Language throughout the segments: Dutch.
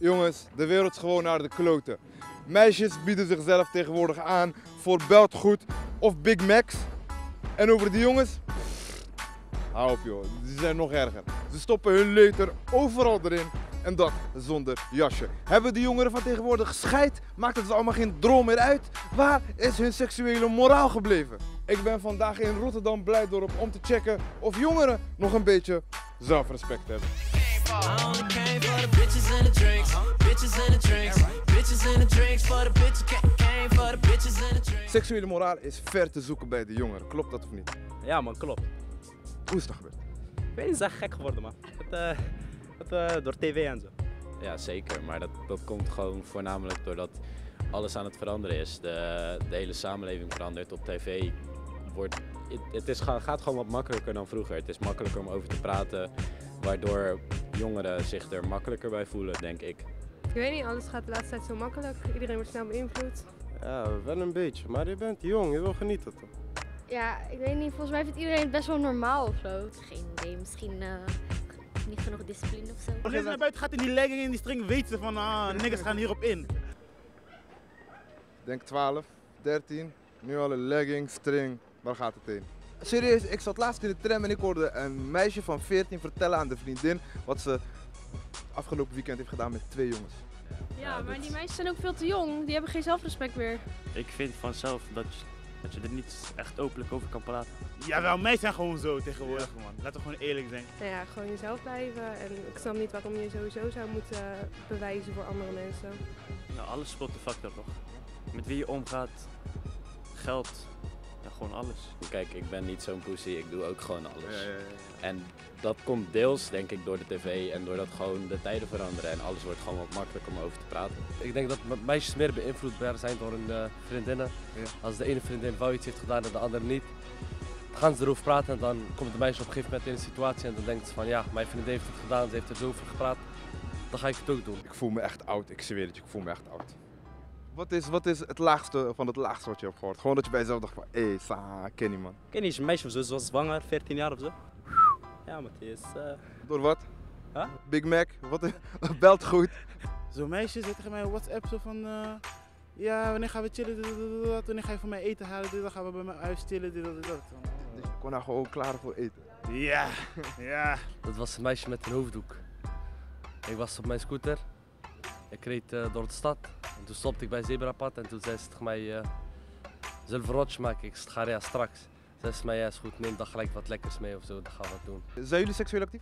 Jongens, de wereld is gewoon naar de kloten. Meisjes bieden zichzelf tegenwoordig aan voor beltgoed of Big Macs. En over die jongens, hou op joh, die zijn nog erger. Ze stoppen hun leuter overal erin en dat zonder jasje. Hebben die jongeren van tegenwoordig scheid? Maakt het ze allemaal geen droom meer uit? Waar is hun seksuele moraal gebleven? Ik ben vandaag in Rotterdam Blijdorp om te checken of jongeren nog een beetje zelfrespect hebben. I only came for the bitches and the drinks. Bitches and the drinks. Bitches and the drinks for the bitches. ca- Came for the bitches and the drinks. Seksuele moraal is ver te zoeken bij de jongeren, klopt dat of niet? Ja man, klopt. Hoe is dat gebeurd? Ik weet niet, gek geworden man. Het, eh, het, eh, door tv en zo. Ja, zeker. Maar dat, dat komt gewoon voornamelijk doordat alles aan het veranderen is. De, de hele samenleving verandert. Op tv wordt, het, het is, ga- gaat gewoon wat makkelijker dan vroeger. Het is makkelijker om over te praten, waardoor jongeren zich er makkelijker bij voelen, denk ik. Ik weet niet, alles gaat de laatste tijd zo makkelijk. Iedereen wordt snel beïnvloed. Ja, wel een beetje. Maar je bent jong, je wil genieten toch? Ja, ik weet niet. Volgens mij vindt iedereen het best wel normaal of zo. Geen idee, misschien eh, niet genoeg discipline of zo. Als je naar buiten gaat in die legging en die string, weet ze van, ah, niggas gaan hierop in. Denk 12, 13, nu al een legging, string, waar gaat het heen? Serieus, ik zat laatst in de tram en ik hoorde een meisje van 14 vertellen aan de vriendin wat ze afgelopen weekend heeft gedaan met twee jongens. Ja, maar die meisjes zijn ook veel te jong. Die hebben geen zelfrespect meer. Ik vind vanzelf dat je, dat je er niet echt openlijk over kan praten. Jawel, mij zijn gewoon zo tegenwoordig, man. Laten we gewoon eerlijk zijn. Nou ja, gewoon jezelf blijven. En ik snap niet waarom je sowieso zou moeten bewijzen voor andere mensen. Nou, alles speelt een factor toch? Met wie je omgaat, geld, gewoon alles. Kijk, ik ben niet zo'n pussy, ik doe ook gewoon alles. En dat komt deels, denk ik, door de tv en doordat gewoon de tijden veranderen en alles wordt gewoon wat makkelijker om over te praten. Ik denk dat me- meisjes meer beïnvloedbaar zijn door hun eh, vriendinnen. Ja. Als de ene vriendin wel iets heeft gedaan en de andere niet, dan gaan ze erover praten en dan komt de meisje op een gegeven moment in een situatie en dan denkt ze van ja, mijn vriendin heeft het gedaan, ze heeft er zo over gepraat, dan ga ik het ook doen. Ik voel me echt oud, ik zweer het je, ik voel me echt oud. Wat is, wat is het laagste van het laagste wat je hebt gehoord? Gewoon dat je bij jezelf dacht van, hé, hey, sa, ken die man. Ik weet niet, is een meisje of zo, ze was zwanger, 14 jaar of zo. Ja, maar die is... eh, Door wat? Huh? Big Mac, wat belt goed. Zo'n meisje zit tegen mij op WhatsApp zo van, eh, ja, wanneer gaan we chillen, wanneer ga je voor mij eten halen, dit, dan gaan we bij mijn huis chillen, dit, dit, dit, dit. Dus je kon haar gewoon klaar voor eten. Ja, ja. Dat was een meisje met een hoofddoek. Ik was op mijn scooter, ik reed eh, door de stad en toen stopte ik bij Zebrapad en toen zei ze tegen mij, eh we een rotje maken? Ik ga ja, straks. Zei ze mij, ja is goed, neem dan gelijk wat lekkers mee of zo, dan gaan we wat doen. Zijn jullie seksueel actief?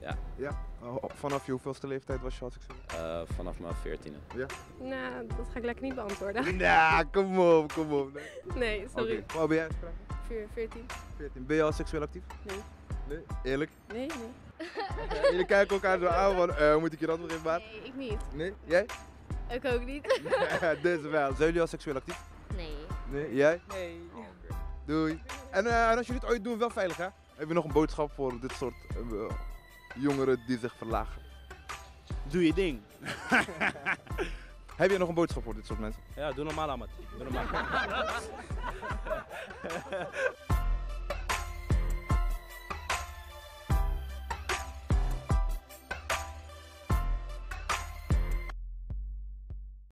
Ja. Ja. Oh, Vanaf je hoeveelste leeftijd was je al seksueel? Eh, vanaf mijn 14e. Nou, dat ga ik lekker niet beantwoorden. Nou, kom op, kom op. Nee. Nee, sorry. Oké, Hoe ben jij? Frank? Vier- 14. 14. Ben je al seksueel actief? Nee. Nee? Eerlijk? Nee, nee. Jullie kijken elkaar zo aan van, eh, moet ik je antwoord geven, maat? Nee, ik niet. Nee? Jij? Ik ook niet. Dit wel. Zijn jullie al seksueel actief? Nee. Nee? Jij? Nee. Doei. En, eh, en als jullie het ooit doen, wel veilig hè? Heb je nog een boodschap voor dit soort eh, jongeren die zich verlagen? Doe je ding. Heb je nog een boodschap voor dit soort mensen? Ja, doe normaal, Amat. Doe normaal.